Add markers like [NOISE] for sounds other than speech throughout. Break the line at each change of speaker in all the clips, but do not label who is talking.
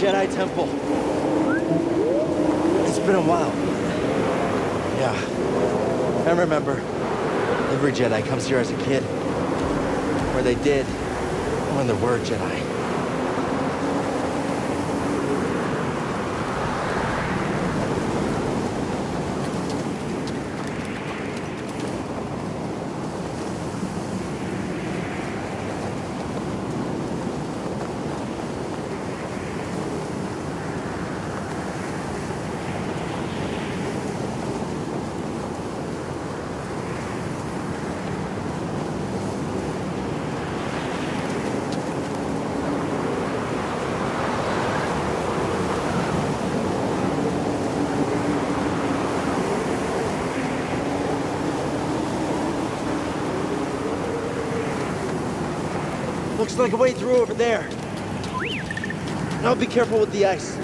Jedi Temple. It's been a while. Yeah. I remember. Every Jedi comes here as a kid. Or they did. When there were Jedi. Looks like a way through over there. Now be careful with the ice.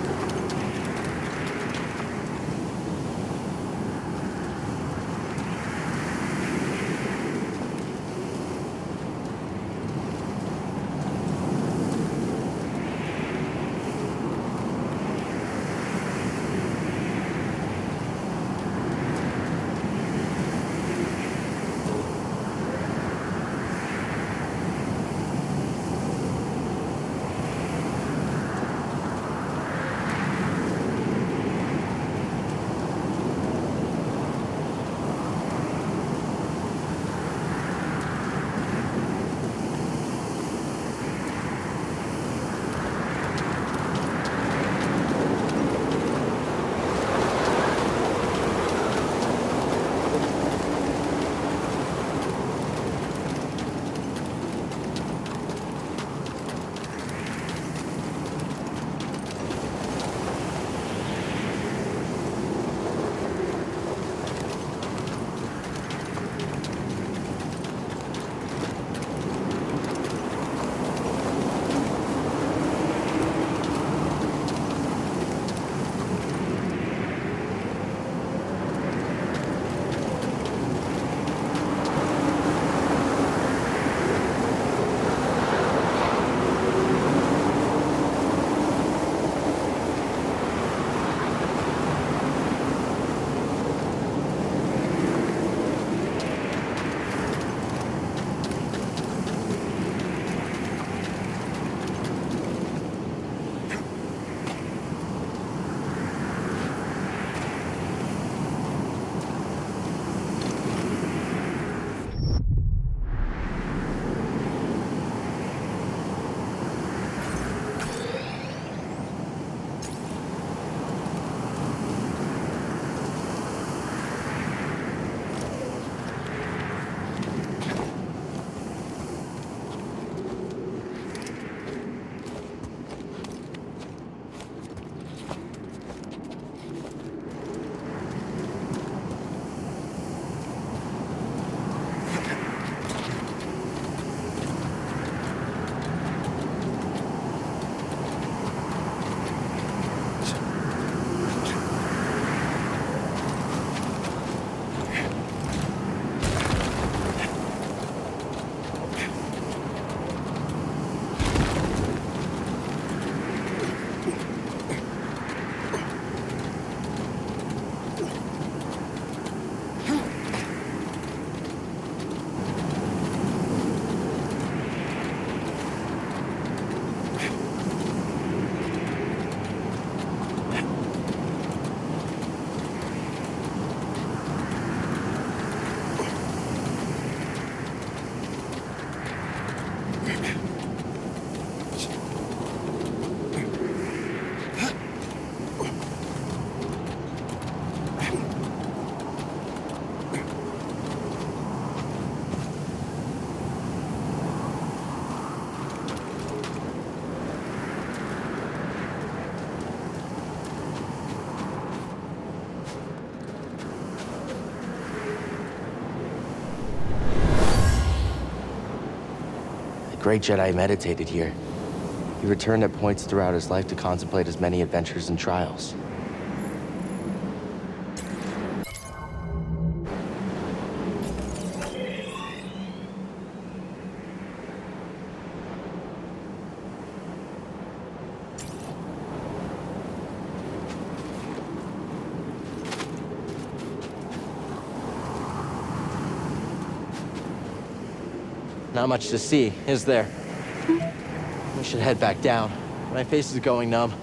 Great Jedi meditated here. He returned at points throughout his life to contemplate his many adventures and trials. Not much to see, is there? We should head back down. My face is going numb.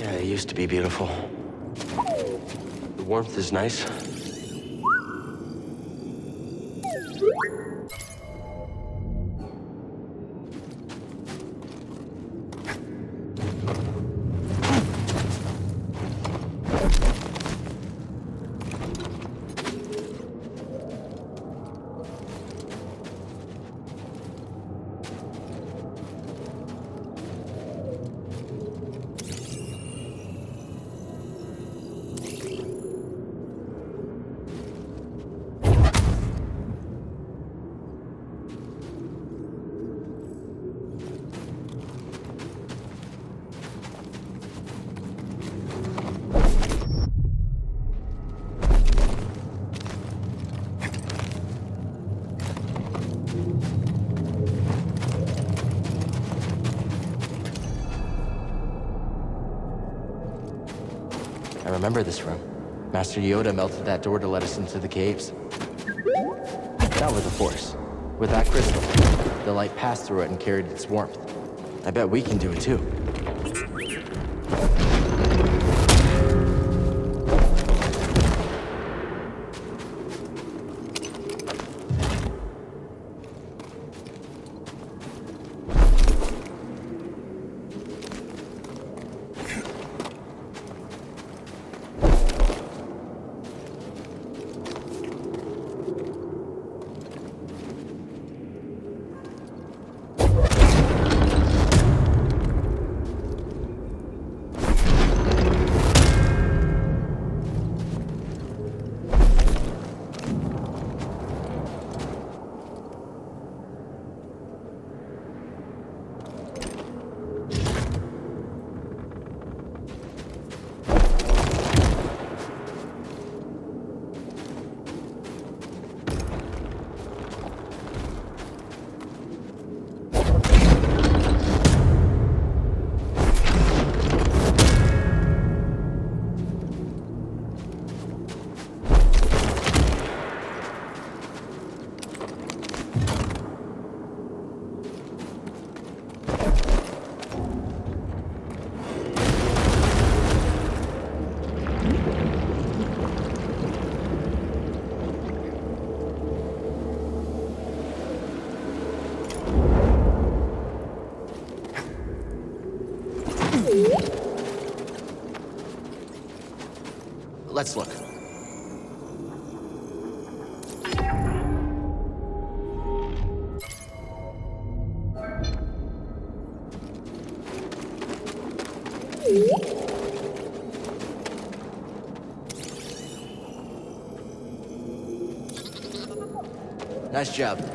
Yeah, beautiful. The warmth is nice.
Remember this room. Master Yoda melted that door to let us into the caves. That was the Force. With that crystal. The light passed through it and carried its warmth. I bet we can do it too. Let's look. Nice job.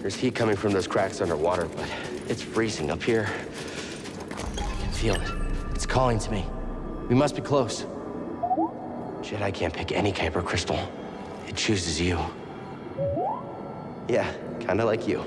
There's heat coming from those cracks underwater, but it's freezing up here.
I can feel it. It's calling to me. We must be close.
Jedi can't pick any Kyber crystal. It chooses you. Yeah, kinda like you.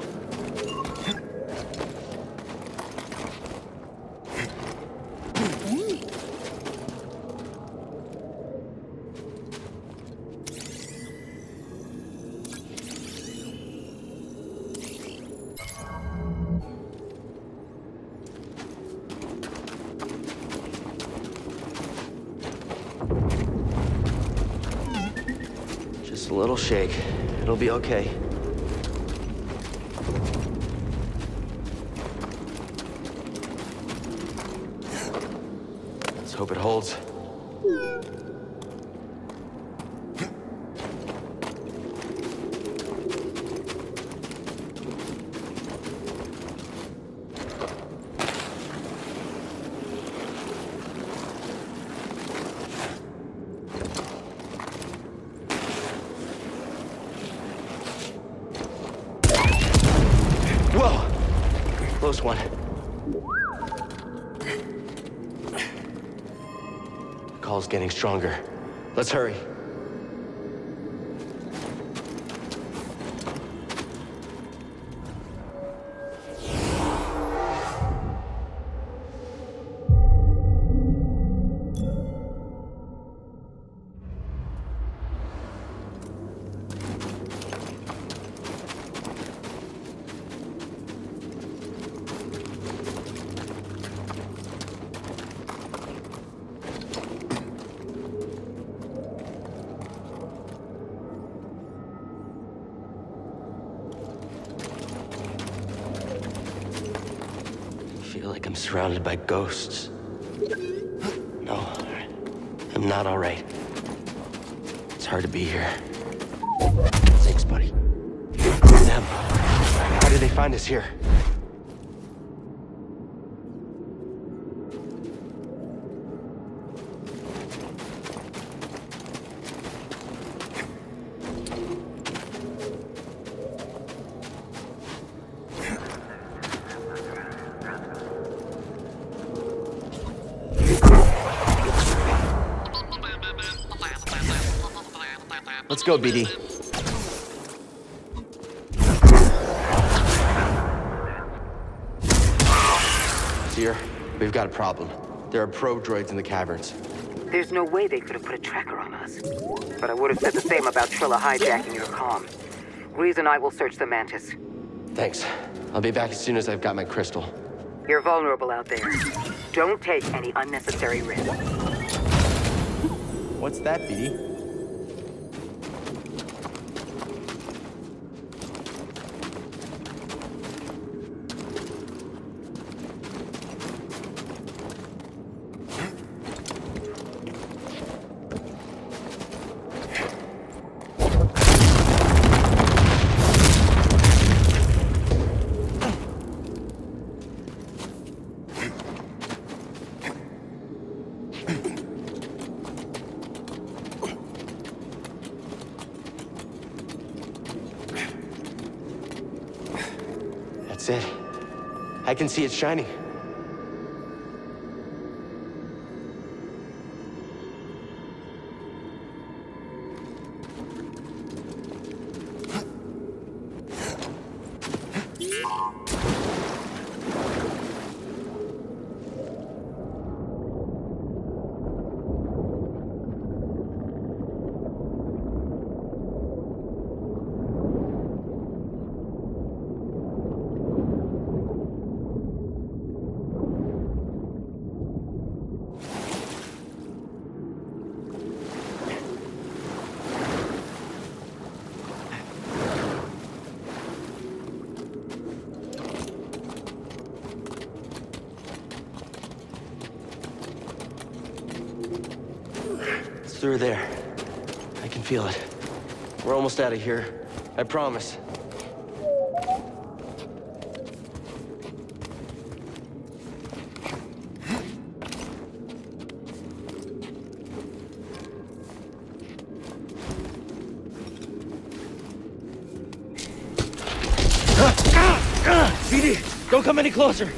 Okay. Let's hope it holds. Stronger. Let's hurry. Ghosts. No, I'm not all right. It's hard to be here. Thanks, buddy. Them. How did they find us here?
Let's go, BD.
Cere, we've got a problem. There are probe droids in the caverns.
There's no way they could have put a tracker on us. But I would have said the same about Trilla hijacking your comm. Greez and I will search the Mantis.
Thanks. I'll be back as soon as I've got my crystal.
You're vulnerable out there. Don't take any unnecessary risks.
What's that, BD?
That's it. I can see it shining.
Almost out of here. I promise. BD, ah, ah, don't come any closer.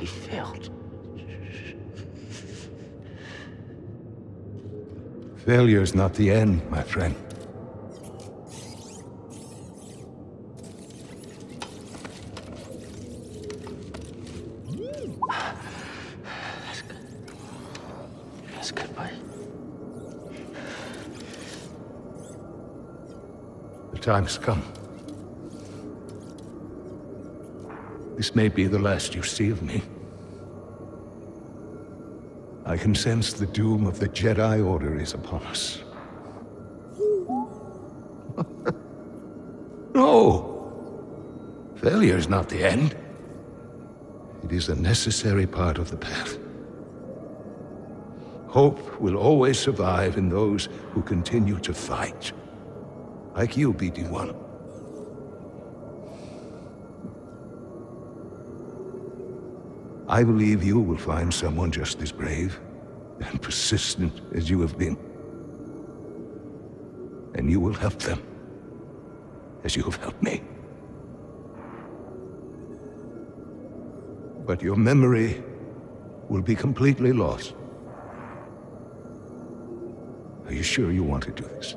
He failed.
Failure's not the end, my friend.
That's good, buddy.
The time's come. This may be the last you see of me. I can sense the doom of the Jedi Order is upon us. [LAUGHS] no! Failure is not the end. It is a necessary part of the path. Hope will always survive in those who continue to fight. Like you, BD-1. I believe you will find someone just as brave and persistent as you have been. And you will help them, as you have helped me. But your memory will be completely lost. Are you sure you want to do this?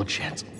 little chance.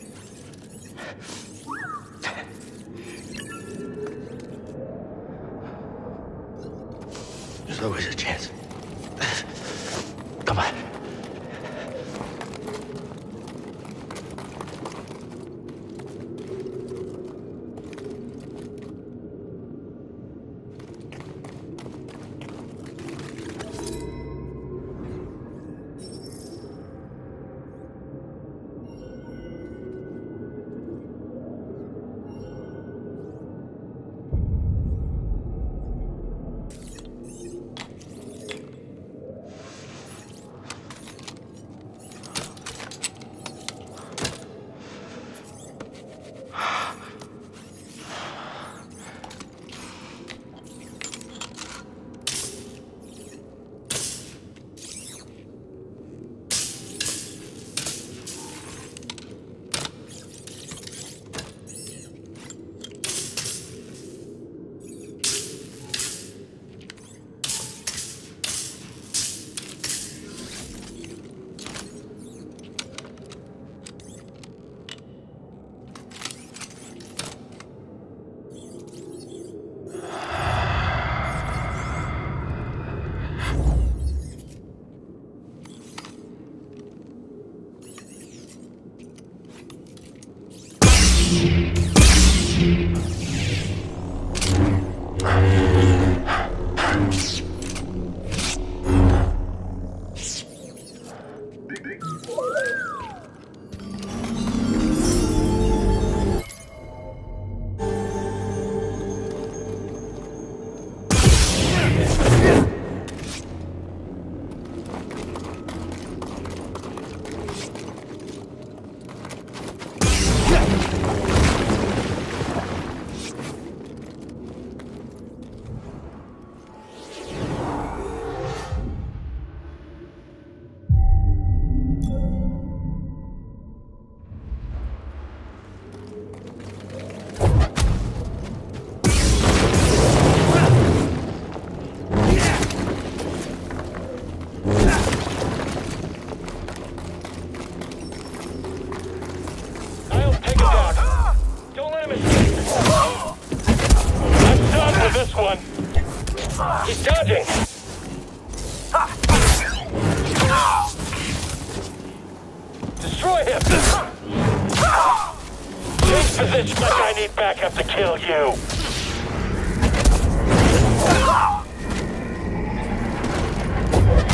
He's dodging. Destroy him. Change position like I need backup to kill you.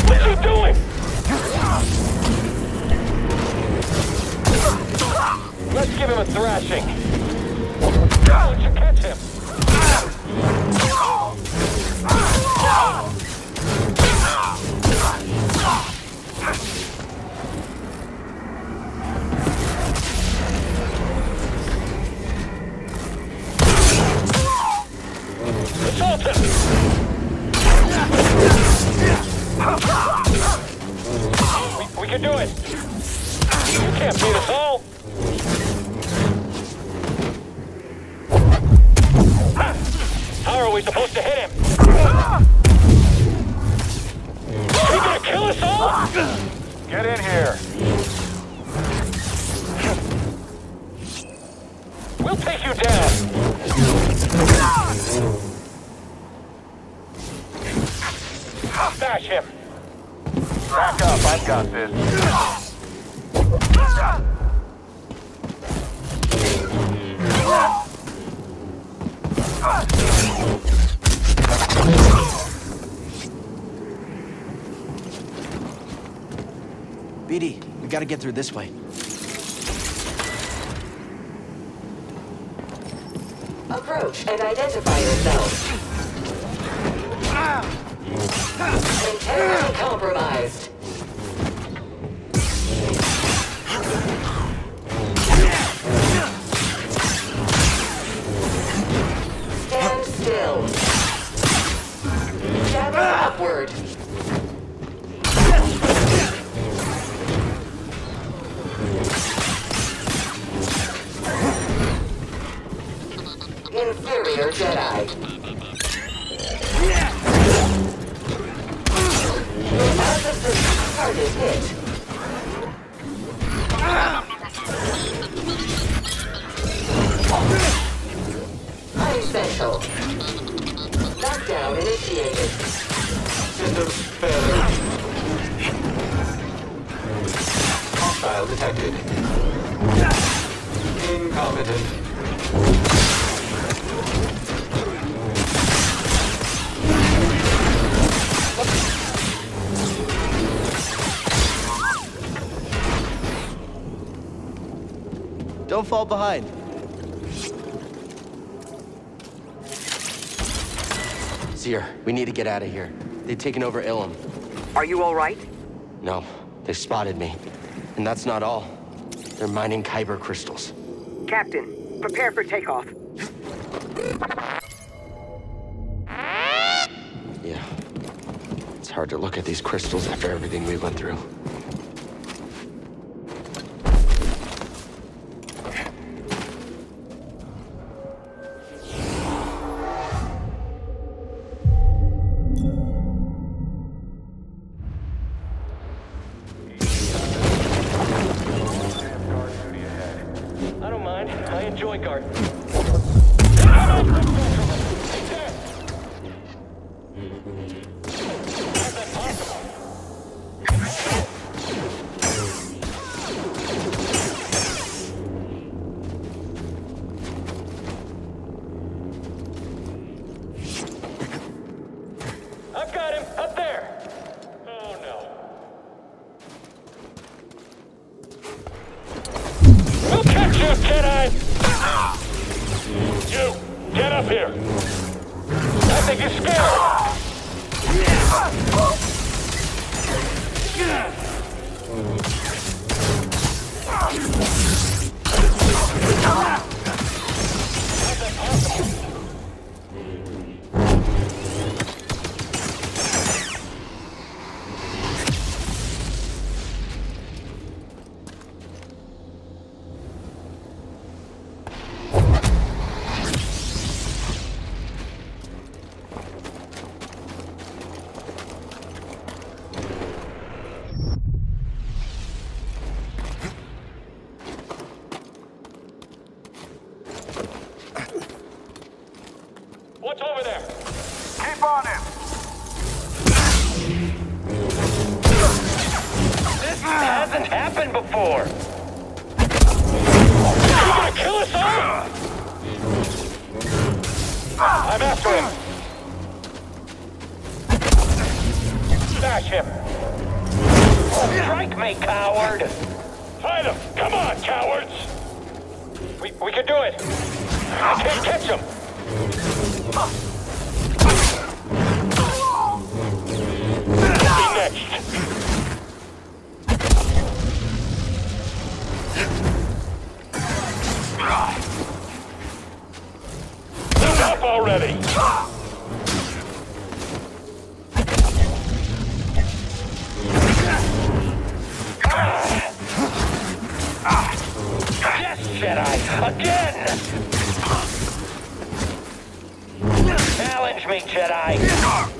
What are you doing? Let's give him a thrashing. up. I've got this.
BD, we gotta get through this way.
Approach and identify yourself. Integrity compromised. Stand still. Gather upward. Inferior target hit. Unessential. Lockdown initiated.
Hostile detected. Incompetent.
Don't fall behind. Cere, we need to get out of here. They've taken over Ilum.
Are you all right?
No, they spotted me. And that's not all. They're mining Kyber crystals.
Captain, prepare for takeoff.
Yeah. It's hard to look at these crystals after everything we went through.
Here! I think you're scared! It! I can't catch him! Be next! Stop already! Jedi! Again! Challenge me, Jedi!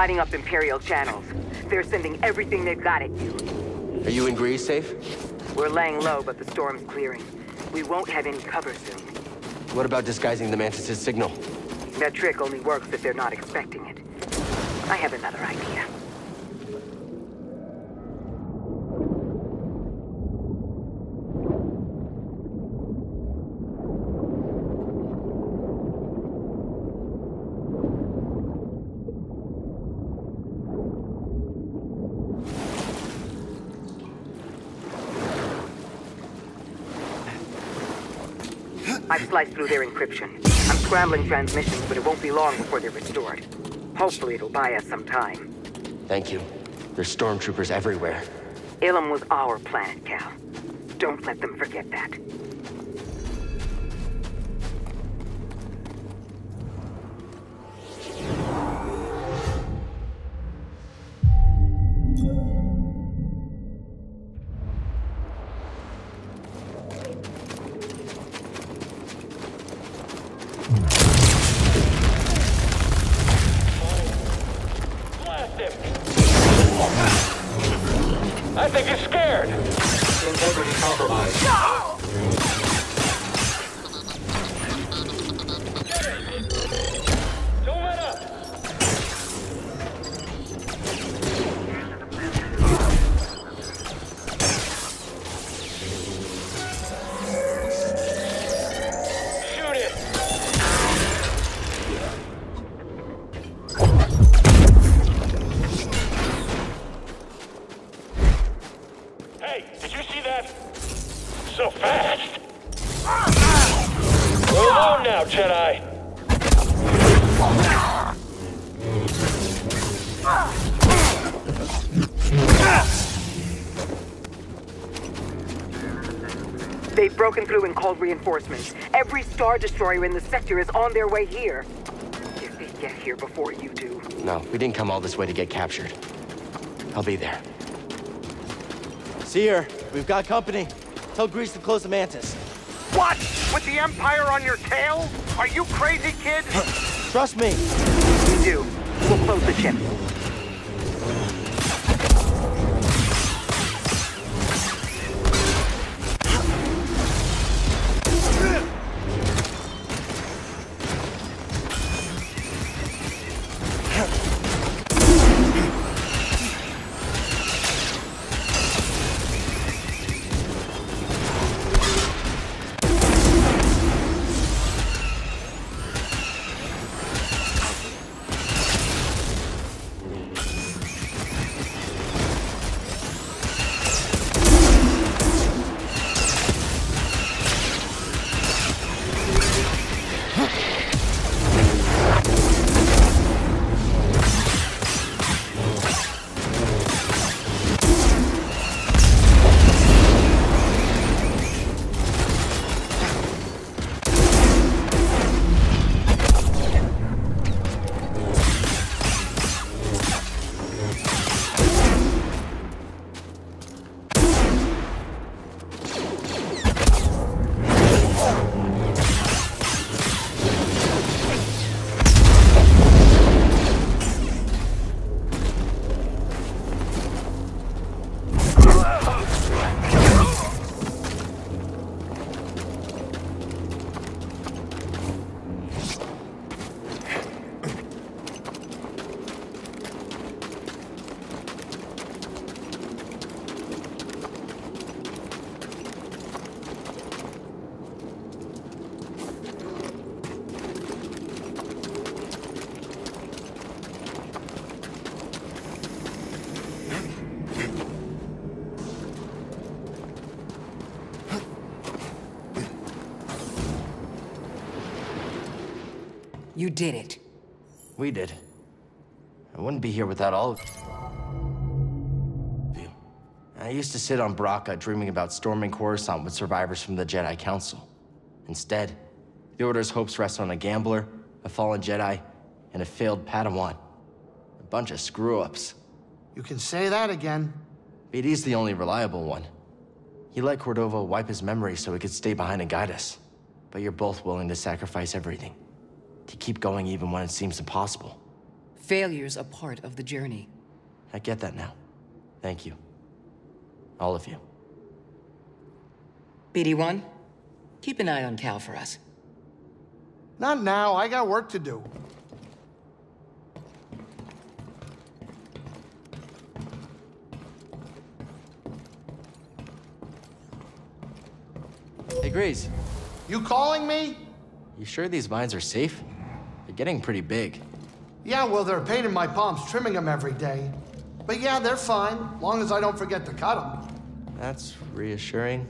Lighting up Imperial channels. They're sending everything they've got at you.
Are you in Greez safe?
We're laying low, but the storm's clearing. We won't have any cover soon.
What about disguising the Mantis' signal?
That trick only works if they're not expecting it. I have another idea. I've sliced through their encryption. I'm scrambling transmissions, but it won't be long before they're restored. Hopefully it'll buy us some time.
Thank you. There's stormtroopers everywhere.
Ilum was our planet, Cal. Don't let them forget that. They've broken through and called reinforcements. Every Star Destroyer in the sector is on their way here. If they get here before you do.
No, we didn't come all this way to get captured. I'll be there.
Cere, we've got company. Tell Greez to close the Mantis.
What? With the Empire on your tail? Are you crazy, kid?
Trust me.
We do. We'll close the chip. You did it.
We did. I wouldn't be here without all of you. I used to sit on Bracca dreaming about storming Coruscant with survivors from the Jedi Council. Instead, the Order's hopes rest on a gambler, a fallen Jedi, and a failed Padawan. A bunch of screw-ups.
You can say that again.
BD's the only reliable one. He let Cordova wipe his memory so he could stay behind and guide us. But you're both willing to sacrifice everything. To keep going even when it seems impossible.
Failure's a part of the journey.
I get that now. Thank you. All of you.
BD-1, keep an eye on Cal for us.
Not now, I got work to do.
Hey, Greez.
You calling me?
You sure these mines are safe? Getting pretty big.
Yeah, well, they're a pain in my palms trimming them every day. But yeah, they're fine, long as I don't forget to cut them.
That's reassuring.